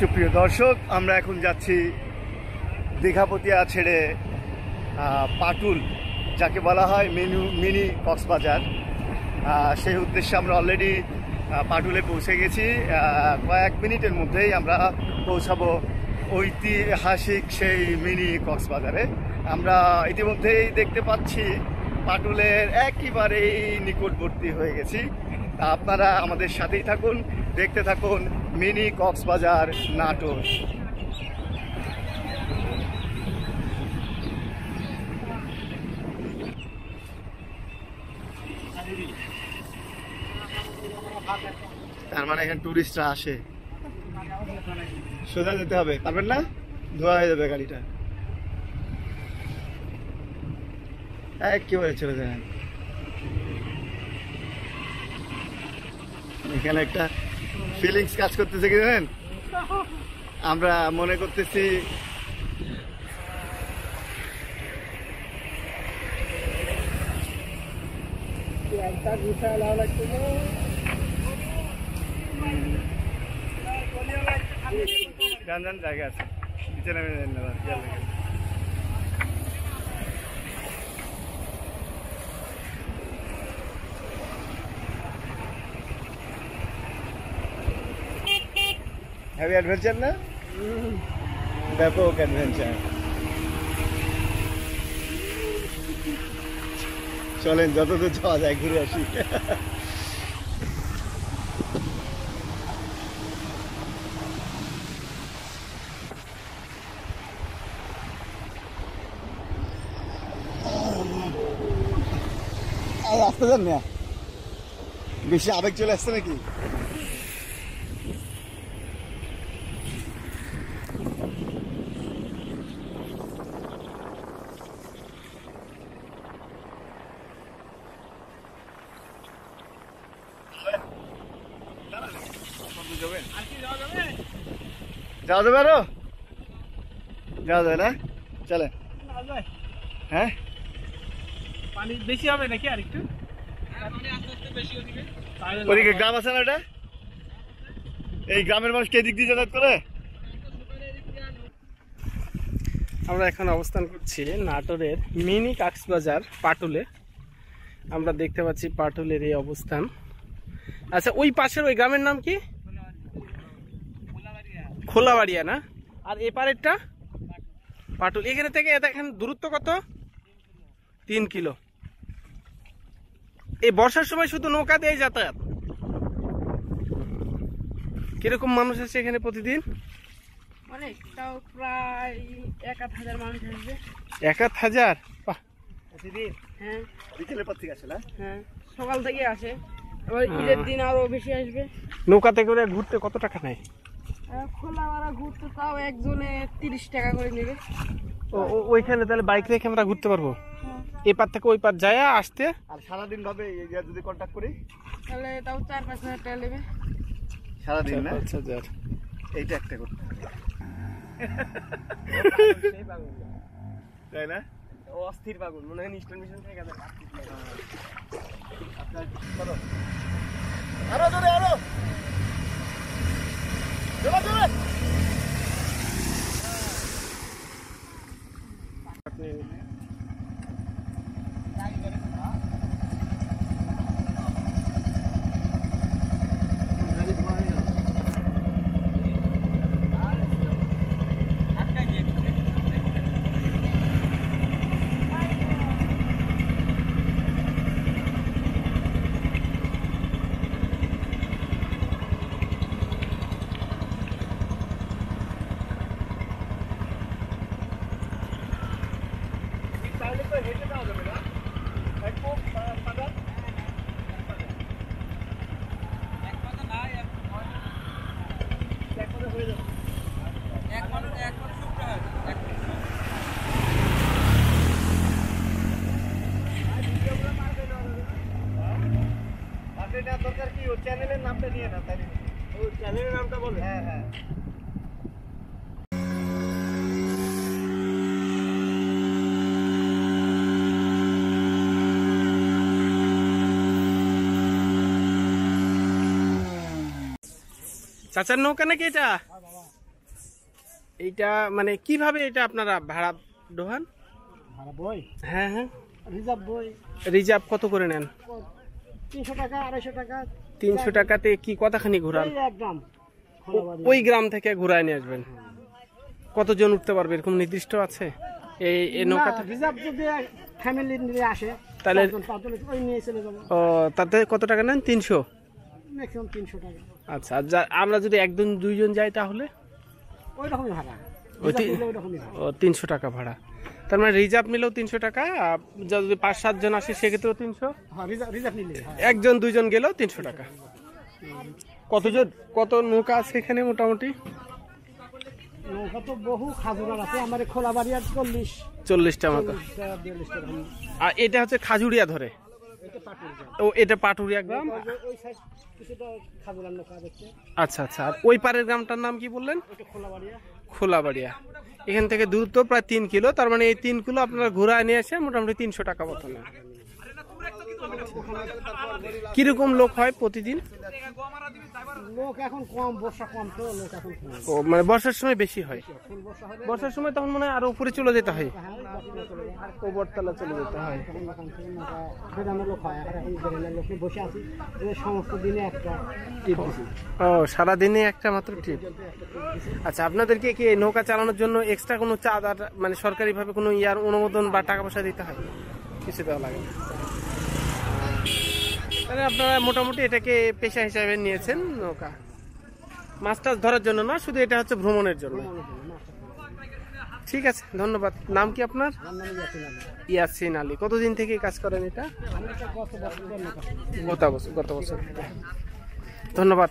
সুপ্রিয় দর্শক, আমরা এখন যাচ্ছি দীঘাপতিয়া ছেড়ে পাটুল, যাকে বলা হয় মেনু, মিনি কক্সবাজার। সেই উদ্দেশ্যে আমরা অলরেডি পাটুলে পৌঁছে গেছি। কয়েক মিনিটের মধ্যেই আমরা পৌঁছাবো ঐতিহাসিক সেই মিনি কক্সবাজারে। আমরা ইতিমধ্যেই দেখতে পাচ্ছি পাটুলের একেবারেই নিকটবর্তী হয়ে গেছি। আপনারা আমাদের সাথেই থাকুন, দেখতে থাকুন। মিনি কক্সবাজার নাটক তার মানে এখানে টুরিস্টরা আসে। সোজা যেতে হবে। পারবেন না? ধোয়া হয়ে যাবে গাড়িটা। একেবারে চলে এখানে একটা ফিলিংস কাজ করতেছে কি জানেন? আমরা মনে করতেছি যান জায়গা আছে। নিচে নেমে যান না হ্যাভি অ্যাডভেঞ্চার না? ব্যাপক অ্যাডভেঞ্চার চলেন, যতদূর যাওয়া যায়, ঘুরে আসি। আসতে যান বেশি আবেগ চলে আসছে নাকি? যাওয়া যাবে আরও? যাওয়া যাবে না? চলে। হ্যাঁ? পানি বেশি হবে নাকি আর একটু ওদিকে গ্রাম আছে না ওটা এই গ্রামের মানুষ কে দিক দিয়ে যাতায়াত করে? আমরা এখন অবস্থান করছি নাটোরের মিনি কক্সবাজার পাটুলে। আমরা দেখতে পাচ্ছি পাটুলের এই অবস্থান। আচ্ছা ওই পাশের ওই গ্রামের নাম কি? খোলাবাড়িয়া না? আর এপারেরটা পাটুল। এখানে থেকে দেখেন দূরত্ব কত? তিন কিলো। এই বর্ষার সময় শুধু নৌকা দিয়ে যাতায়াত? কীরকম মানুষ আছে এখানে প্রতিদিন? অনেক তাও প্রায় এক আধ হাজার মানুষ আসবে। এক আধ হাজার? বাহ। প্রতিদিন? হ্যাঁ। বিকেলের পর থেকে আসে না? হ্যাঁ সকাল থেকে আসে। এবার ঈদের দিন আরও বেশি আসবে। নৌকাতে করে ঘুরতে কত টাকা নেয়? খোলা মারা ঘুরতে তাও একজনে তিরিশ টাকা করে নেবে। ও ও- ওইখানে তাহলে বাইক রেখে আমরা ঘুরতে পারব? হ্যাঁ। এই পার থেকে ওই পার যায় আসতে? আর সারাদিন ভাবে যদি কন্ট্যাক্ট করি? তাহলে তাও চার পাঁচ হাজার টাকা নেবে। সারাদিন না? পাঁচ হাজার। এইটা একটা করতে তাই না? অস্থির পাগল মনে হয় ইনস্টল মিশন থেকে গেছে। আরও জোরে আরও! Thank you. দরকার কি? ও চ্যানেলের নামটা নিয়ে না তাই ও চ্যানেলের নামটা বলে হ্যাঁ হ্যাঁ। চাচার নৌকা নাকি এটা? এইটা মানে কীভাবে এটা আপনারা ভাড়া ডোহান? হ্যাঁ হ্যাঁ। রিজার্ভ বই। রিজার্ভ কত করে নেন? তিনশো টাকা আড়াইশো টাকা। তিনশো টাকাতে কি কতখানি ঘোরান? ওই গ্রাম থেকে ঘুরায় নিয়ে আসবেন। কতজন উঠতে পারবে? এরকম নির্দিষ্ট আছে? এই এই নৌকাতে রিজার্ভ যদি ফ্যামিলি নিয়ে আসে তাহলে- ও তাতে কত টাকা নেন? তিনশো? ম্যাক্সিমাম তিনশো টাকা। আচ্ছা আমরা যদি একজন দুইজন যাই তাহলে? ওই রকমই ভাড়া। তিনশো টাকা ভাড়া। তার মানে রিজার্ভ নিলেও তিনশো টাকা যদি পাঁচ সাতজন আসে সেক্ষেত্রেও তিনশো? হ্যাঁ একজন দুইজন গেলেও তিনশো টাকা। কতজন কত নৌকা আছে এখানে মোটামুটি? নৌকা তো বহু খাজুরার আছে। আমার খোলা বাড়ি আর চল্লিশ। চল্লিশটা মতো আর এটা হচ্ছে খাজুরিয়া ধরে? ও এটা পাটুরিয়া গ্রাম? আচ্ছা আচ্ছা। আর ওই পারের গ্রামটার নাম কি বললেন? খোলাবাড়িয়া। এখান থেকে দূরত্ব প্রায় তিন কিলো। তার মানে এই তিন কিলো আপনারা ঘুরায় নিয়ে এসে মোটামুটি তিনশো টাকা মতো নেন। কীরকম লোক হয় প্রতিদিন? লোক এখন কম বর্ষা কম তো লোক এখন ও মানে বর্ষার সময় বেশি হয়। বর্ষার সময় তখন মনে হয় আরও উপরে চলে যেতে হয় বাকিরা চলে যেতে হয়। সমস্ত দিনে একটা ও সারাদিনে একটা মাত্র ট্রিপ আচ্ছা আপনাদেরকে কি নৌকা চালানোর জন্য এক্সট্রা কোনো চাঁদা মানে সরকারিভাবে কোনো ইয়ার অনুমোদন বা টাকা পয়সা দিতে হয়? কিছু দেওয়া লাগে না। তাহলে আপনারা মোটামুটি এটাকে পেশা হিসাবে নিয়েছেন নৌকা। মাছ টাছ ধরার জন্য না, শুধু এটা হচ্ছে ভ্রমণের জন্য? ঠিক আছে ধন্যবাদ। নাম কি আপনার? ইয়াসিন আলী। কতদিন থেকে কাজ করেন এটা? গত বছর গত বছর। ধন্যবাদ।